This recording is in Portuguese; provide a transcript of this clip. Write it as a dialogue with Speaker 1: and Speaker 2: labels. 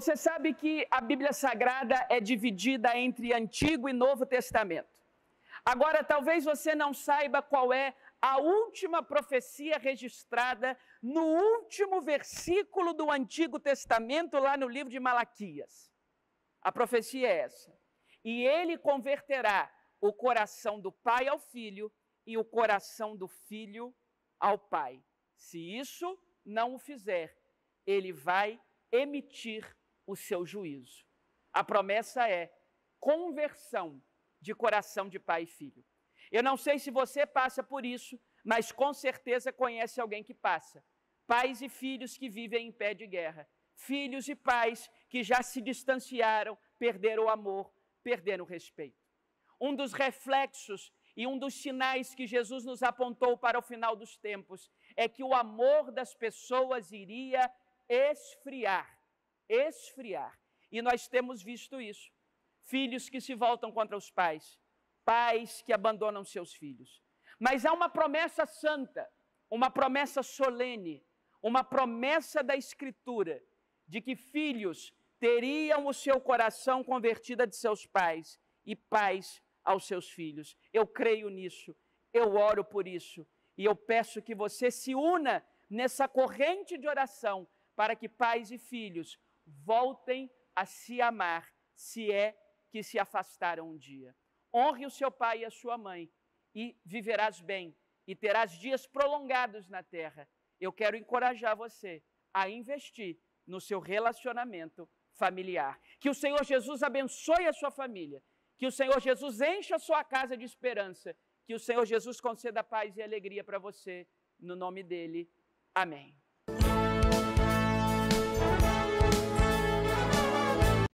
Speaker 1: Você sabe que a Bíblia Sagrada é dividida entre Antigo e Novo Testamento. Agora, talvez você não saiba qual é a última profecia registrada no último versículo do Antigo Testamento, lá no livro de Malaquias. A profecia é essa: E ele converterá o coração do pai ao filho e o coração do filho ao pai. Se isso não o fizer, ele vai emitir o seu juízo. A promessa é conversão de coração de pai e filho. Eu não sei se você passa por isso, mas com certeza conhece alguém que passa. Pais e filhos que vivem em pé de guerra. Filhos e pais que já se distanciaram, perderam o amor, perderam o respeito. Um dos reflexos e um dos sinais que Jesus nos apontou para o final dos tempos é que o amor das pessoas iria esfriar. Esfriar. E nós temos visto isso. Filhos que se voltam contra os pais, pais que abandonam seus filhos. Mas há uma promessa santa, uma promessa solene, uma promessa da Escritura de que filhos teriam o seu coração convertido de seus pais e pais aos seus filhos. Eu creio nisso, eu oro por isso e eu peço que você se una nessa corrente de oração para que pais e filhos voltem a se amar, se é que se afastaram um dia. Honre o seu pai e a sua mãe e viverás bem e terás dias prolongados na terra. Eu quero encorajar você a investir no seu relacionamento familiar. Que o Senhor Jesus abençoe a sua família. Que o Senhor Jesus encha a sua casa de esperança. Que o Senhor Jesus conceda paz e alegria para você. No nome dele. Amém.